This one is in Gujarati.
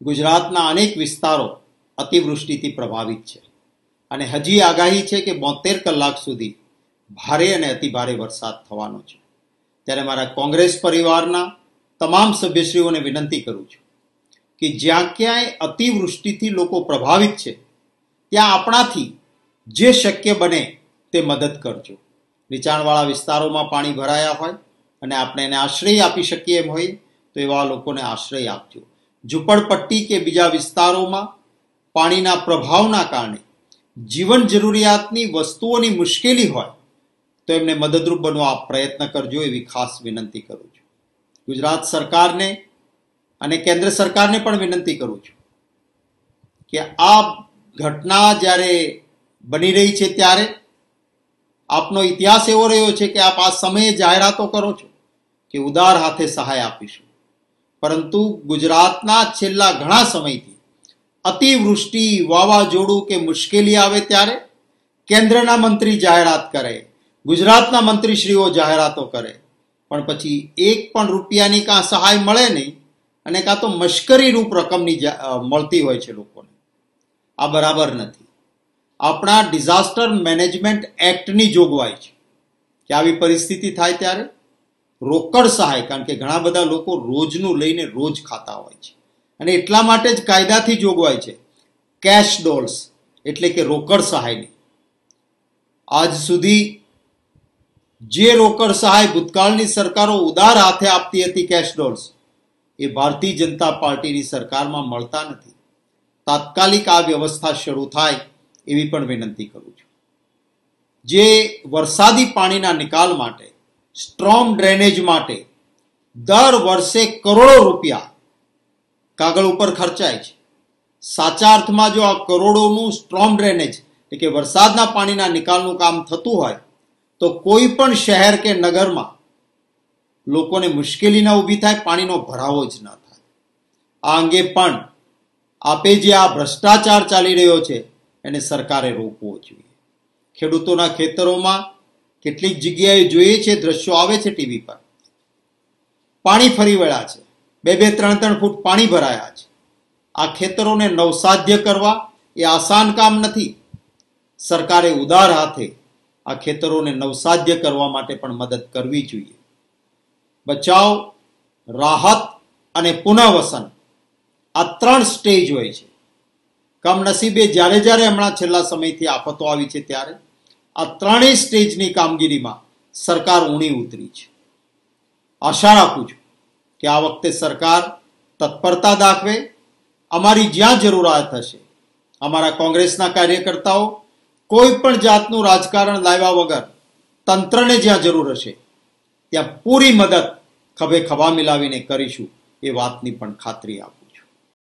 ગુજરાતના અનેક વિસ્તારો અતિવૃષ્ટિથી પ્રભાવિત છે. અને હજી આગાહી છે કે બોતેર કલાક સુધી ભારે અને અતિભારે વરસાદ થવાનો છે. ત્યારે મારા કોંગ્રેસ પરિવારના તમામ સભ્યશ્રીઓને વિનંતી કરું છું કે જ્યાં ક્યાંય અતિવૃષ્ટિથી લોકો પ્રભાવિત છે, ત્યાં આપણાથી જે શક્ય બને તે મદદ કરજો. નીચાણવાળા વિસ્તારોમાં પાણી ભરાયા હોય અને આપણે એને આશ્રય આપી શકીએ એમ હોય તો એવા લોકોને આશ્રય આપજો. ઝૂંપડપટ્ટી કે બીજા વિસ્તારોમાં પાણીના પ્રભાવના કારણે જીવન જરૂરિયાતની વસ્તુઓની મુશ્કેલી હોય, તો એમને મદદરૂપ બનવા પ્રયત્ન કરજો એવી ખાસ વિનંતી કરું છું. ગુજરાત સરકારને અને કેન્દ્ર સરકારને પણ વિનંતી કરું છું કે આ ઘટના જ્યારે બની રહી છે ત્યારે આપનો ઇતિહાસ એવો રહ્યો છે કે આપ આ સમયે જાહેરાતો કરો છો કે ઉદાર હાથે સહાય આપીશું. પરંતુ ગુજરાતના છેલ્લા ઘણા સમયથી અતિવૃષ્ટિ, વાવાઝોડું કે મુશ્કેલી આવે ત્યારે કેન્દ્રના મંત્રી જાહેરાત કરે, ગુજરાતના મંત્રીશ્રીઓ જાહેરાતો કરે. પણ પછી એક પણ રૂપિયાની કાં સહાય મળે નહીં અને કાં તો મશ્કરીરૂપ રકમની મળતી હોય છે લોકોને. આ બરાબર નથી. આપણા ડિઝાસ્ટર મેનેજમેન્ટ એક્ટની જોગવાઈ છે. કે આવી પરિસ્થિતિ થાય ત્યારે? રોકડ સહાય, કારણ કે ઘણા બધા લોકો રોજનું લઈને રોજ ખાતા હોય છે. અને એટલા માટે જ કાયદાથી જોગવાઈ છે. કેશ ડોલ્સ, એટલે કે રોકડ સહાયની. આજ સુધી જે રોકડ સહાય ભૂતકાળની સરકારો ઉદાર હાથે આપતી હતી કેશ ડોલ્સ, એ ભારતીય જનતા પાર્ટીની સરકારમાં મળતા નથી. તાત્કાલિક આ વ્યવસ્થા શરૂ થાય એવી પણ વિનંતી કરું છું. જે વરસાદી પાણીના નિકાલ માટે સ્ટ્રોમ ડ્રેનેજ માટે દર વર્ષે કરોડો રૂપિયા કાગળ ઉપર ખર્ચાય છે. સાચા અર્થમાં જો આ કરોડોનું સ્ટ્રોમ ડ્રેનેજ, એટલે કે વરસાદના પાણીના નિકાલનું કામ થતું હોય, તો કોઈ પણ શહેર કે નગરમાં લોકોને મુશ્કેલી ન ઊભી થાય, પાણીનો ભરાવો જ ન થાય. આ અંગે પણ આપે જે આ ભ્રષ્ટાચાર ચાલી રહ્યો છે, એને સરકારે રોકવો જોઈએ. ખેડૂતોના ખેતરોમાં કેટલીક જગ્યાએ જોઈએ છે, દ્રશ્યો આવે છે ટીવી પર. પાણી ફરી વળ્યા છે. બે બે, ત્રણ ત્રણ ફૂટ પાણી ભરાયા છે. આ ખેતરોને નવસાધ્ય કરવા એ આસાન કામ નથી. સરકારે ઉદાર હાથે આ ખેતરોને નવસાધ્ય કરવા માટે પણ મદદ કરવી જોઈએ. બચાવ, રાહત અને પુનઃવસન આ ત્રણ સ્ટેજ હોય છે. કમનસીબે જ્યારે જ્યારે હમણાં છેલ્લા સમયથી આફતો આવી છે ત્યારે આ ત્રણેય સ્ટેજની કામગીરીમાં સરકાર ઊણી ઉતરી છે. આશા રાખું છું કે આ વખતે સરકાર તત્પરતા દાખવે, અમારી જ્યાં જરૂરિયાત હશે, અમારા કોંગ્રેસના કાર્યકર્તાઓ કોઈ પણ જાતનું રાજકારણ લાવ્યા વગર તંત્રને જ્યાં જરૂર હશે, ત્યાં પૂરી મદદ ખભે ખભા મિલાવીને કરીશું એ વાતની પણ ખાતરી આપું